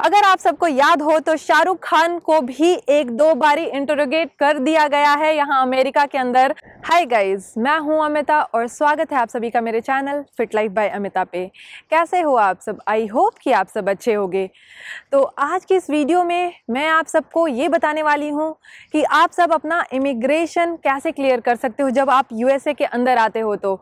अगर आप सबको याद हो तो शाहरुख खान को भी एक दो बारी इंटरोगेट कर दिया गया है यहाँ अमेरिका के अंदर। हाय गाइस मैं हूँ अमिता और स्वागत है आप सभी का मेरे channel fit life by Amita पे। कैसे हो आप सब? आई होप कि आप सब अच्छे होंगे। तो आज की इस वीडियो में मैं आप सबको ये बताने वाली हूँ कि आप सब अपना इमिग्रेशन कैसे क्लियर कर सकते हो जब आप यूएसए के अंदर आते हो तो।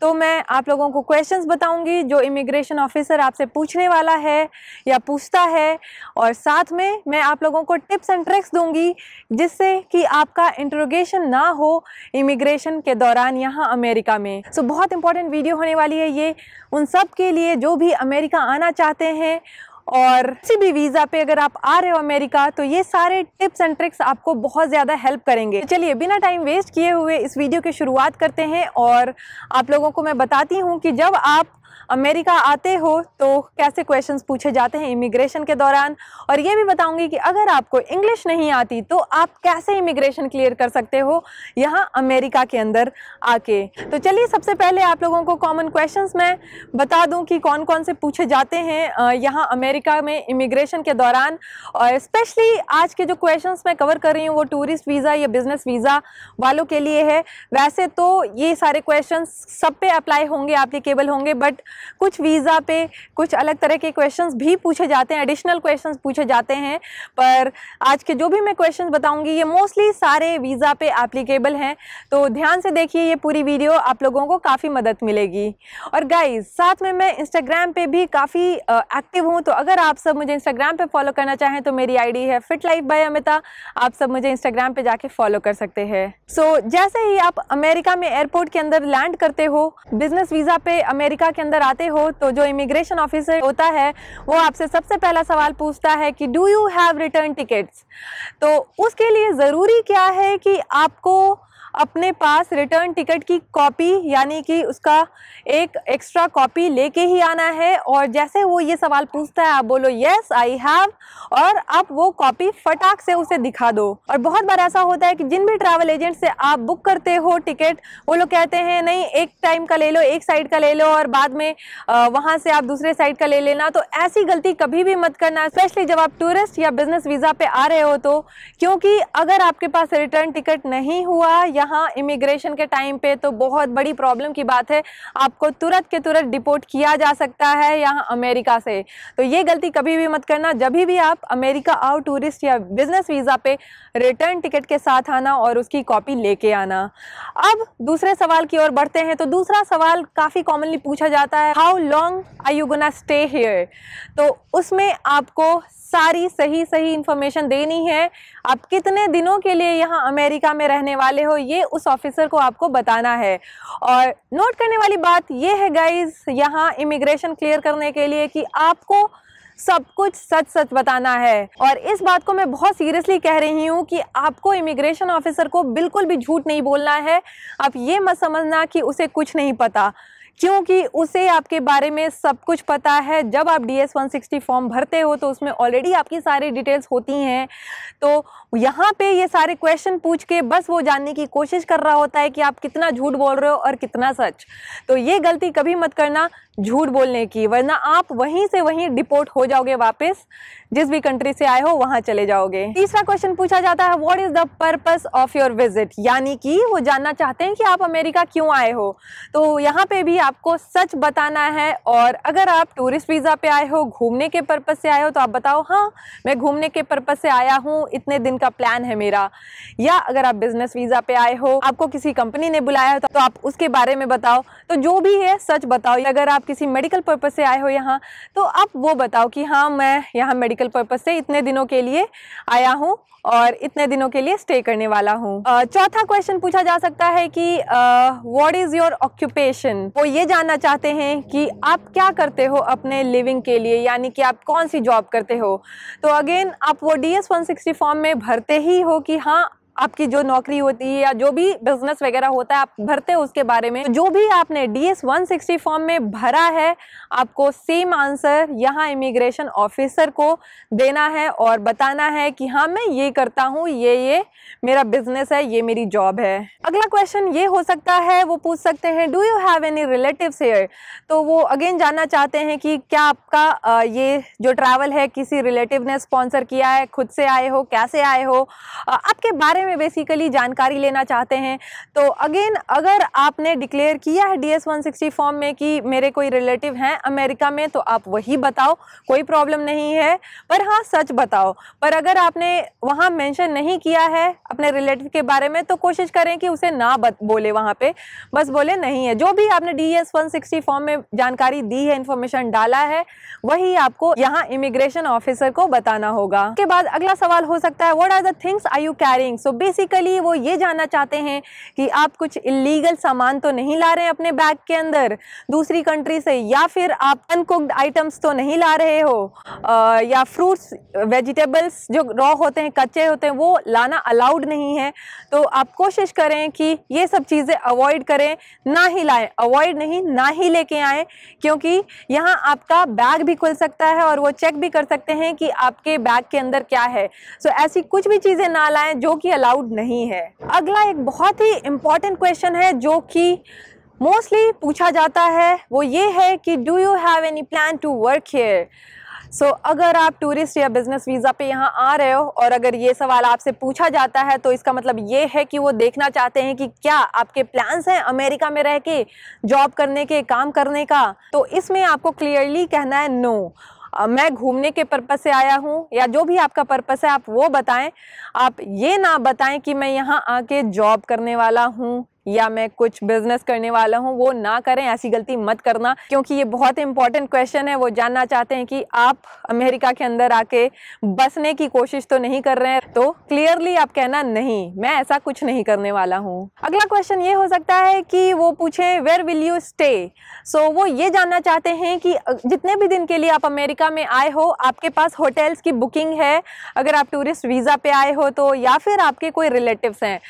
तो मैं आप लोगों को क्वेश्चंस बताऊँगी जो इमिग्रेशन ऑफिसर आपसे पूछने वाला है या पूछता है है। और साथ में मैं आप लोगों को टिप्स एंड ट्रिक्स दूँगी जिससे कि आपका इंट्रोगेशन ना हो इमिग्रेशन के दौरान यहाँ अमेरिका में। सो so, बहुत इंपॉर्टेंट वीडियो होने वाली है ये। उन सब के लिए जो भी अमेरिका आना चाहते हैं और किसी भी वीज़ा पे अगर आप आ रहे हो अमेरिका तो ये सारे टिप्स एंड ट्रिक्स आपको बहुत ज़्यादा हेल्प करेंगे। तो चलिए बिना टाइम वेस्ट किए हुए इस वीडियो की शुरुआत करते हैं और आप लोगों को मैं बताती हूँ कि जब आप अमेरिका आते हो तो कैसे क्वेश्चंस पूछे जाते हैं इमिग्रेशन के दौरान? और ये भी बताऊँगी कि अगर आपको इंग्लिश नहीं आती तो आप कैसे इमिग्रेशन क्लियर कर सकते हो यहाँ अमेरिका के अंदर आके? तो चलिए सबसे पहले आप लोगों को कॉमन क्वेश्चंस मैं बता दूँ कि कौन कौन से पूछे जाते हैं यहाँ अमेरिका में इमिग्रेशन के दौरान। और स्पेशली आज के जो क्वेश्चन मैं कवर कर रही हूँ, वो टूरिस्ट वीज़ा या बिज़नेस वीज़ा वालों के लिए है। वैसे तो ये सारे क्वेश्चन सब पे अप्लाई होंगे एप्लीकेबल होंगे बट कुछ वीज़ा पे कुछ अलग तरह के क्वेश्चंस भी पूछे जाते हैं एडिशनल क्वेश्चंस पूछे जाते हैं पर आज के जो भी मैं क्वेश्चंस बताऊँगी ये मोस्टली सारे वीज़ा पे एप्लीकेबल हैं। तो ध्यान से देखिए ये पूरी वीडियो आप लोगों को काफ़ी मदद मिलेगी। और गाइज़ साथ में मैं इंस्टाग्राम पे भी काफ़ी एक्टिव हूँ तो अगर आप सब मुझे इंस्टाग्राम पे फॉलो करना चाहें तो मेरी आईडी है फिट लाइफ बाय अमिता आप सब मुझे इंस्टाग्राम पे जाके फॉलो कर सकते हैं। सो so, जैसे ही आप अमेरिका में एयरपोर्ट के अंदर लैंड करते हो बिज़नेस वीज़ा पे अमेरिका के अंदर आते हो तो जो इमिग्रेशन ऑफिसर होता है, वो आपसे सबसे पहला सवाल पूछता है कि do you have return tickets तो उसके लिए ज़रूरी क्या है कि आपको अपने पास रिटर्न टिकट की कॉपी यानी कि उसका एक एक्स्ट्रा कॉपी लेके ही आना है। और जैसे वो ये सवाल पूछता है, आप बोलो यस आई हैव और आप वो कॉपी फटाक से उसे दिखा दो। और बहुत बार ऐसा होता है कि जिन भी ट्रैवल एजेंट से आप बुक करते हो टिकट वो लोग कहते हैं, नहीं, एक टाइम का ले लो, एक साइड का ले लो और बाद में वहाँ से आप दूसरे साइड का ले लेना। तो ऐसी गलती कभी भी मत करना स्पेशली जब आप टूरिस्ट या बिज़नेस वीज़ा पे आ रहे हो तो। क्योंकि अगर आपके पास रिटर्न टिकट नहीं हुआ या यहाँ इमिग्रेशन के टाइम पे तो बहुत बड़ी प्रॉब्लम की बात है। आपको तुरंत के तुरंत डिपोर्ट किया जा सकता है यहाँ अमेरिका से। तो ये गलती कभी भी मत करना। जब भी आप अमेरिका आओ टूरिस्ट या बिज़नेस वीज़ा पे रिटर्न टिकट के साथ आना और उसकी कॉपी लेके आना। अब दूसरे सवाल की ओर बढ़ते हैं तो दूसरा सवाल काफ़ी कॉमनली पूछा जाता है how long I you gonna stay here तो उसमें आपको सारी सही सही इंफॉर्मेशन देनी है। आप कितने दिनों के लिए यहाँ अमेरिका में रहने वाले हो, ये उस ऑफिसर को आपको बताना है। और नोट करने वाली बात ये है गाइज़ यहाँ इमिग्रेशन क्लियर करने के लिए कि आपको सब कुछ सच सच बताना है। और इस बात को मैं बहुत सीरियसली कह रही हूँ कि आपको इमिग्रेशन ऑफिसर को बिल्कुल भी झूठ नहीं बोलना है। आप ये मत समझना कि उसे कुछ नहीं पता। क्योंकि उसे आपके बारे में सब कुछ पता है। जब आप D S one sixty form भरते हो तो उसमें ऑलरेडी आपकी सारी डिटेल्स होती हैं। तो यहाँ पे ये सारे क्वेश्चन पूछ के बस वो जानने की कोशिश कर रहा होता है कि आप कितना झूठ बोल रहे हो और कितना सच। तो ये गलती कभी मत करना। झूठ बोलने की, वरना आप वहीं से वहीं डिपोर्ट हो जाओगे वापस। जिस भी कंट्री से आए हो, वहाँ चले जाओगे। तीसरा क्वेश्चन पूछा जाता है what is the purpose of your visit यानी कि वो जानना चाहते हैं कि आप अमेरिका क्यों आए हो। तो यहाँ पे भी आपको सच बताना है, और अगर आप टूरिस्ट वीज़ा पे आए हो, घूमने के पर्पज़ से आए हो तो आप बताओ हाँ मैं घूमने के पर्पज़ से आया हूँ, इतने दिन का प्लान है मेरा। या अगर आप बिज़नेस वीज़ा पे आए हो, आपको किसी कंपनी ने बुलाया हो तो आप उसके बारे में बताओ। तो जो भी है, सच बताओ। अगर आप किसी मेडिकल पर्पज़ से आए हो यहाँ तो आप वो बताओ कि हाँ मैं यहाँ मेडिकल पर्पज़ से इतने दिनों के लिए आया हूँ और इतने दिनों के लिए स्टे करने वाला हूँ। चौथा क्वेश्चन पूछा जा सकता है कि व्हाट इज़ योर ऑक्यूपेशन वो ये जानना चाहते हैं कि आप क्या करते हो अपने लिविंग के लिए, यानी कि आप कौन सी जॉब करते हो? तो अगेन आप वो डी एस फॉर्म में भरते ही हो कि हाँ आपकी जो नौकरी होती है या जो भी बिज़नेस वगैरह होता है, आप भरते हो उसके बारे में। जो भी आपने D S one sixty form में भरा है, आपको सेम आंसर यहाँ इमिग्रेशन ऑफिसर को देना है और बताना है कि हाँ मैं ये करता हूँ, ये ये मेरा बिज़नेस है, ये मेरी जॉब है। अगला क्वेश्चन ये हो सकता है, वो पूछ सकते हैं do you have any relative here तो वो अगेन जानना चाहते हैं कि क्या आपका ये जो ट्रैवल है, किसी रिलेटिव ने स्पॉन्सर किया है, खुद से आए हो, कैसे आए हो? आपके बारे में बेसिकली जानकारी लेना चाहते हैं। तो अगेन अगर आपने डिक्लेयर किया है डी एस फॉर्म में कि मेरे कोई रिलेटिव हैं अमेरिका में तो आप वही बताओ, कोई प्रॉब्लम नहीं है। पर हाँ सच बताओ, पर अगर आपने वहाँ मेंशन नहीं किया है अपने रिलेटिव के बारे में तो कोशिश करें कि उसे ना बोले वहाँ पे। बस बोले, नहीं है। जो भी आपने डी एस फॉर्म में जानकारी दी है इन्फॉर्मेशन डाला है, वही आपको यहाँ इमिग्रेशन ऑफिसर को बताना होगा। उसके बाद अगला सवाल हो सकता है what are the things are you carrying so basically वो ये जानना चाहते हैं कि आप कुछ इलीगल सामान तो नहीं ला रहे हैं अपने बैग के अंदर दूसरी कंट्री से या फिर आप अनकुक्ड आइटम्स तो नहीं ला रहे हो आ, या फ्रूट्स वेजिटेबल्स जो रॉ होते हैं कच्चे होते हैं वो लाना अलाउड नहीं है। तो आप कोशिश करें कि ये सब चीज़ें अवॉइड करें ना ही लाएँ। अवॉइड नहीं ना ही लेके आएँ क्योंकि यहाँ आपका बैग भी खुल सकता है और वो चेक भी कर सकते हैं कि आपके बैग के अंदर क्या है। सो so, ऐसी कुछ भी चीज़ें ना लाएँ जो कि अलाउड नहीं है। अगला एक बहुत ही इंपॉर्टेंट क्वेश्चन है जो कि मोस्टली पूछा जाता है। वो ये है कि do you have any plan to work here so अगर आप टूरिस्ट या बिज़नेस वीज़ा पे यहाँ आ रहे हो और अगर ये सवाल आपसे पूछा जाता है तो इसका मतलब ये है कि वो देखना चाहते हैं कि क्या आपके प्लान्स हैं अमेरिका में रह के जॉब करने के, काम करने का? तो इसमें आपको क्लियरली कहना है नो मैं घूमने के पर्पज़ से आया हूँ, या जो भी आपका पर्पज़ है, आप वो बताएँ। आप ये ना बताएँ कि मैं यहाँ आके जॉब करने वाला हूँ। या मैं कुछ बिज़नेस करने वाला हूँ, वो ना करें, ऐसी गलती मत करना, क्योंकि ये बहुत इंपॉर्टेंट क्वेश्चन है। वो जानना चाहते हैं कि आप अमेरिका के अंदर आके बसने की कोशिश तो नहीं कर रहे हैं तो क्लियरली आप कहना नहीं, मैं ऐसा कुछ नहीं करने वाला हूँ। अगला क्वेश्चन ये हो सकता है कि वो पूछे where will you stay so वो ये जानना चाहते हैं कि जितने भी दिन के लिए आप अमेरिका में आए हो, आपके पास होटल्स की बुकिंग है, अगर आप टूरिस्ट वीज़ा पे आए हो तो या फिर आपके कोई रिलेटिव्स हैं।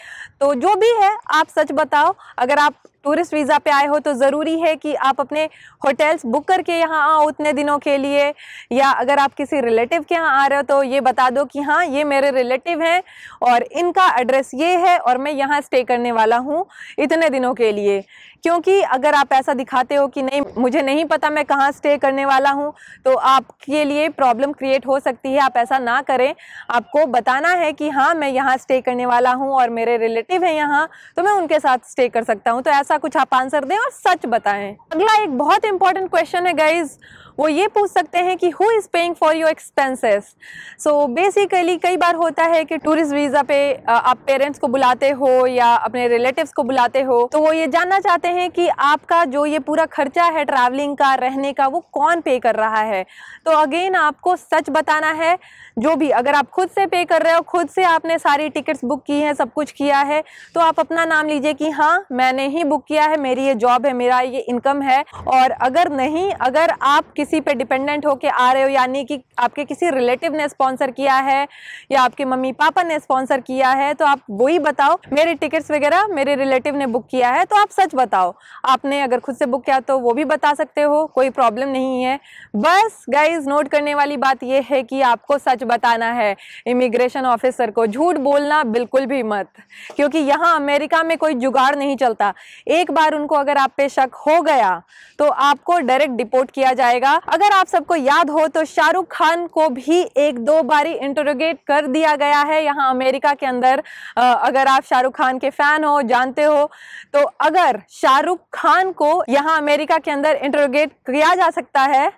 तो जो भी है, आप सच बताओ अगर आप टूरिस्ट वीज़ा पे आए हो तो ज़रूरी है कि आप अपने होटल्स बुक करके यहाँ आओ उतने दिनों के लिए, या अगर आप किसी रिलेटिव के यहाँ आ रहे हो तो ये बता दो कि हाँ ये मेरे रिलेटिव हैं और इनका एड्रेस ये है और मैं यहाँ स्टे करने वाला हूँ इतने दिनों के लिए। क्योंकि अगर आप ऐसा दिखाते हो कि नहीं, मुझे नहीं पता मैं कहाँ स्टे करने वाला हूँ तो आपके लिए प्रॉब्लम क्रिएट हो सकती है। आप ऐसा ना करें। आपको बताना है कि हाँ मैं यहाँ स्टे करने वाला हूँ और मेरे रिलेटिव हैं यहाँ तो मैं उनके साथ स्टे कर सकता हूँ। तो ऐसा कुछ आप आंसर दें और सच बताएँ। अगला एक बहुत इंपॉर्टेंट क्वेश्चन है गाइज़ वो ये पूछ सकते हैं कि who is paying for your expenses so basically कई बार होता है कि टूरिस्ट वीज़ा पे आप पेरेंट्स को बुलाते हो या अपने रिलेटिव्स को बुलाते हो तो वो ये जानना चाहते हैं कि आपका जो ये पूरा खर्चा है ट्रैवलिंग का, रहने का, वो कौन पे कर रहा है? तो अगेन आपको सच बताना है, जो भी, अगर आप खुद से पे कर रहे हो, खुद से आपने सारी टिकट्स बुक की हैं, सब कुछ किया है तो आप अपना नाम लीजिए कि हाँ मैंने ही बुक किया है, मेरी ये जॉब है, मेरा ये इनकम है और अगर नहीं, अगर आप किसी पे डिपेंडेंट होके आ रहे हो, यानी कि आपके किसी रिलेटिव ने स्पॉन्सर किया है या आपके मम्मी पापा ने स्पॉन्सर किया है तो आप वही बताओ, मेरे टिकट्स वगैरह मेरे रिलेटिव ने बुक किया है तो आप सच बताओ। आपने अगर खुद से बुक किया तो वो भी बता सकते हो, कोई प्रॉब्लम नहीं है। बस गाइज़ नोट करने वाली बात यह है कि आपको सच बताना है। इमिग्रेशन ऑफिसर को झूठ बोलना बिल्कुल भी मत, क्योंकि यहाँ अमेरिका में कोई जुगाड़ नहीं चलता। एक बार उनको अगर आप पे शक हो गया तो आपको डायरेक्ट डिपोर्ट किया जाएगा। अगर आप सबको याद हो तो शाहरुख खान को भी एक दो बारी इंटरोगेट कर दिया गया है यहाँ अमेरिका के अंदर। अगर आप शाहरुख खान के फ़ैन हो, जानते हो तो अगर शाहरुख खान को यहाँ अमेरिका के अंदर इंटरोगेट किया जा सकता है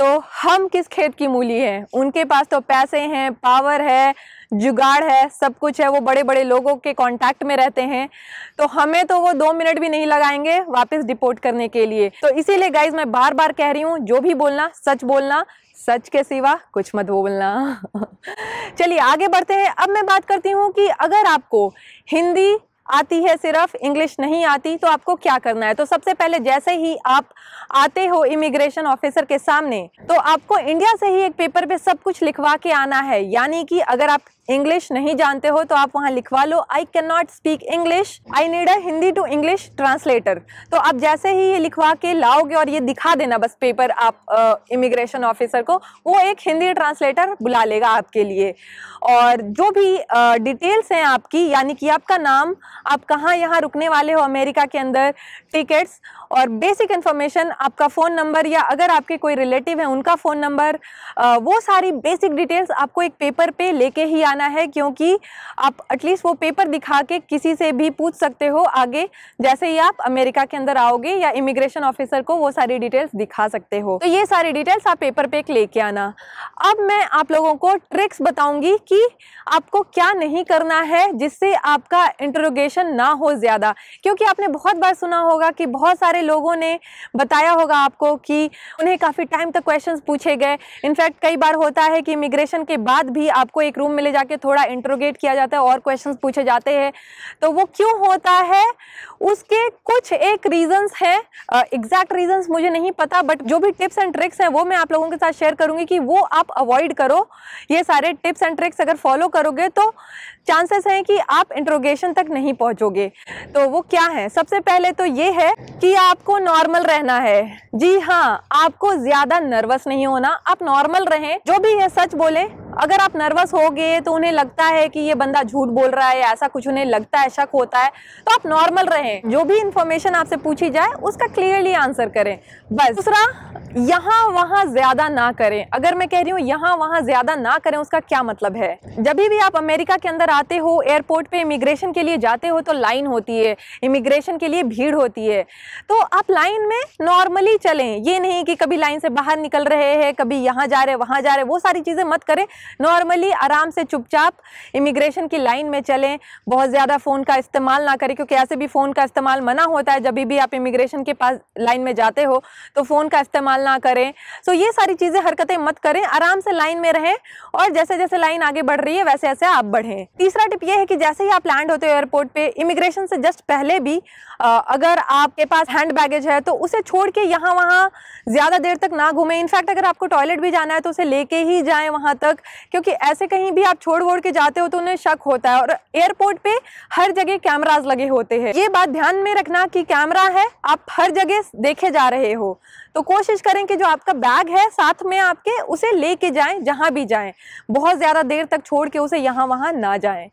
तो हम किस खेत की मूली है? उनके पास तो पैसे हैं पावर है, जुगाड़ है, सब कुछ है, वो बड़े बड़े लोगों के कांटेक्ट में रहते हैं। तो हमें तो वो दो मिनट भी नहीं लगाएँगे वापस डिपोर्ट करने के लिए। तो इसीलिए गाइज़ मैं बार बार कह रही हूँ, जो भी बोलना, सच बोलना, सच के सिवा कुछ मत बोलना। चलिए आगे बढ़ते हैं। अब मैं बात करती हूँ कि अगर आपको हिंदी आती है सिर्फ़ इंग्लिश नहीं आती तो आपको क्या करना है? तो सबसे पहले जैसे ही आप आते हो इमिग्रेशन ऑफिसर के सामने तो आपको इंडिया से ही एक पेपर पे सब कुछ लिखवा के आना है। यानी कि अगर आप इंग्लिश नहीं जानते हो तो आप वहाँ लिखवा लो। I can not speak English I need a Hindi to English translator तो आप जैसे ही ये लिखवा के लाओगे और ये दिखा देना बस पेपर आप इमिग्रेशन ऑफिसर को, वो एक हिंदी ट्रांसलेटर बुला लेगा आपके लिए। और जो भी डिटेल्स हैं आपकी, यानी कि आपका नाम, आप कहाँ यहाँ रुकने वाले हो अमेरिका के अंदर टिकट्स और बेसिक इन्फॉर्मेशन आपका फ़ोन नंबर या अगर आपके कोई रिलेटिव है, उनका फ़ोन नंबर वो सारी बेसिक डिटेल्स आपको एक पेपर पे लेके ही आना है क्योंकि आप एटलीस्ट वो पेपर दिखा के किसी से भी पूछ सकते हो आगे। जैसे ही आप अमेरिका के अंदर आओगे या इमिग्रेशन ऑफिसर को वो सारी डिटेल्स दिखा सकते हो। तो ये सारी डिटेल्स आप पेपर पे लेके आना। अब मैं आप लोगों को ट्रिक्स बताऊँगी कि आपको क्या नहीं करना है जिससे आपका इंटरोगेशन ना हो ज़्यादा। क्योंकि आपने बहुत बार सुना होगा कि बहुत सारे लोगों ने बताया होगा आपको कि उन्हें काफ़ी टाइम तक क्वेश्चंस पूछे गए। इनफैक्ट कई बार होता है कि इमिग्रेशन के बाद भी आपको एक रूम में ले जाके थोड़ा इंट्रोगेट किया जाता है, और क्वेश्चंस पूछे जाते हैं। तो वो क्यों होता है? उसके कुछ एक रीजंस हैं। एग्जैक्ट रीजंस मुझे नहीं पता बट जो भी टिप्स एंड ट्रिक्स हैं, वो मैं आप लोगों के साथ शेयर करूँगी कि वो आप अवॉइड करो। ये सारे टिप्स एंड ट्रिक्स अगर फॉलो करोगे तो चांसेस हैं कि आप इंट्रोगेशन तक नहीं पहुंचोगे। तो वो क्या है? सबसे पहले तो ये है कि आपको नॉर्मल रहना है। जी हाँ आपको ज़्यादा नर्वस नहीं होना। आप नॉर्मल रहें। जो भी है, सच बोले। अगर आप नर्वस हो गए तो उन्हें लगता है कि ये बंदा झूठ बोल रहा है, ऐसा कुछ उन्हें लगता है, शक होता है तो आप नॉर्मल रहें। जो भी इंफॉर्मेशन आपसे पूछी जाए, उसका क्लियरली आंसर करें। बस। दूसरा यहाँ वहाँ ज़्यादा ना करें। अगर मैं कह रही हूँ यहाँ वहाँ ज़्यादा ना करें, उसका क्या मतलब है? जब भी आप अमेरिका के अंदर आते हो, एयरपोर्ट पे इमिग्रेशन के लिए जाते हो तो लाइन होती है, इमिग्रेशन के लिए भीड़ होती है। तो आप लाइन में नॉर्मली चलें। ये नहीं कि कभी लाइन से बाहर निकल रहे हैं, कभी यहाँ जा रहे, वहाँ जा रहे, वो सारी चीज़ें मत करें। नॉर्मली आराम से चुपचाप इमिग्रेशन की लाइन में चलें। बहुत ज़्यादा फ़ोन का इस्तेमाल ना करें, क्योंकि ऐसे भी फ़ोन का इस्तेमाल मना होता है। जब भी आप इमिग्रेशन के पास लाइन में जाते हो तो फ़ोन का इस्तेमाल ना करें। सो ये सारी चीज़ें, हरकतें मत करें। आराम से लाइन में रहें और जैसे जैसे लाइन आगे बढ़ रही है वैसे वैसे आप बढ़ें। तीसरा टिप ये है कि जैसे ही आप लैंड होते हो एयरपोर्ट पे, इमिग्रेशन से जस्ट पहले भी अगर आपके पास हैंड बैगेज है तो उसे छोड़ के यहाँ वहाँ ज़्यादा देर तक ना घूमें। इनफैक्ट अगर आपको टॉयलेट भी जाना है तो उसे लेके ही जाएँ वहाँ तक, क्योंकि ऐसे कहीं भी आप छोड़ वोड़ के जाते हो तो उन्हें शक होता है। और एयरपोर्ट पे हर जगह कैमराज लगे होते हैं। ये बात ध्यान में रखना कि कैमरा है, आप हर जगह देखे जा रहे हो। तो कोशिश करें कि जो आपका बैग है साथ में आपके उसे लेके जाएँ जहाँ भी जाएँ। बहुत ज़्यादा देर तक छोड़ के उसे यहाँ वहाँ ना जाएँ।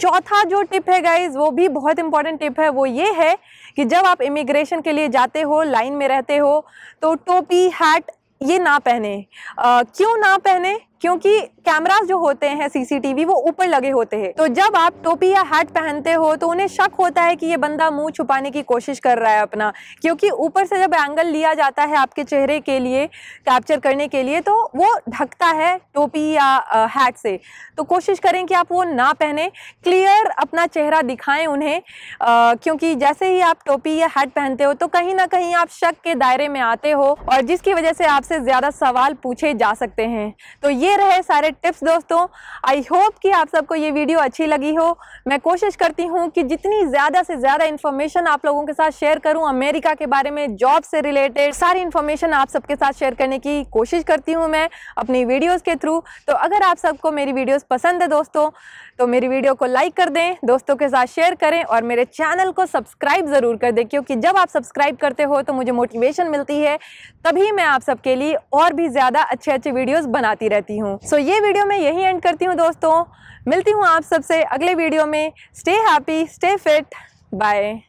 चौथा जो टिप है गाइज़ वो भी बहुत इंपॉर्टेंट टिप है वो ये है कि जब आप इमिग्रेशन के लिए जाते हो लाइन में रहते हो तो टोपी हैट ये ना पहने। आ, क्यों ना पहने? क्योंकि कैमरास जो होते हैं सीसीटीवी वो ऊपर लगे होते हैं। तो जब आप टोपी या हैट पहनते हो तो उन्हें शक होता है कि ये बंदा मुँह छुपाने की कोशिश कर रहा है अपना। क्योंकि ऊपर से जब एंगल लिया जाता है आपके चेहरे के लिए कैप्चर करने के लिए तो वो ढकता है टोपी या हैट से। तो कोशिश करें कि आप वो ना पहने। क्लियर अपना चेहरा दिखाएँ उन्हें आ, क्योंकि जैसे ही आप टोपी या हैट पहनते हो तो कहीं ना कहीं आप शक के दायरे में आते हो और जिसकी वजह से आपसे ज़्यादा सवाल पूछे जा सकते हैं। तो ये ये रहे सारे टिप्स दोस्तों। आई होप कि आप सबको ये वीडियो अच्छी लगी हो। मैं कोशिश करती हूँ कि जितनी ज़्यादा से ज़्यादा इन्फॉर्मेशन आप लोगों के साथ शेयर करूँ अमेरिका के बारे में जॉब से रिलेटेड सारी इन्फॉर्मेशन आप सबके साथ शेयर करने की कोशिश करती हूँ मैं अपनी वीडियोज़ के थ्रू तो अगर आप सबको मेरी वीडियोज़ पसंद है दोस्तों तो मेरी वीडियो को लाइक कर दें, दोस्तों के साथ शेयर करें और मेरे चैनल को सब्सक्राइब ज़रूर कर दें, क्योंकि जब आप सब्सक्राइब करते हो तो मुझे मोटिवेशन मिलती है, तभी मैं आप सबके लिए और भी ज़्यादा अच्छे अच्छे वीडियोज़ बनाती रहती हूँ। सो so, ये वीडियो मैं यही एंड करती हूँ दोस्तों। मिलती हूँ आप सबसे अगले वीडियो में। Stay happy stay fit bye